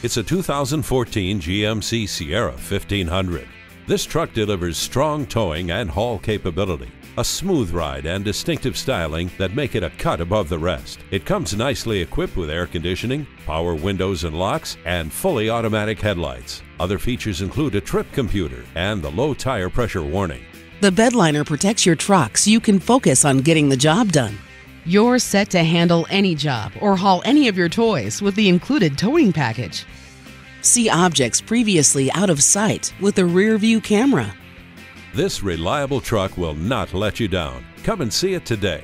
It's a 2014 GMC Sierra 1500. This truck delivers strong towing and haul capability, a smooth ride and distinctive styling that make it a cut above the rest. It comes nicely equipped with air conditioning, power windows and locks, and fully automatic headlights. Other features include a trip computer and the low tire pressure warning. The bedliner protects your truck so you can focus on getting the job done. You're set to handle any job or haul any of your toys with the included towing package. See objects previously out of sight with a rear view camera. This reliable truck will not let you down. Come and see it today.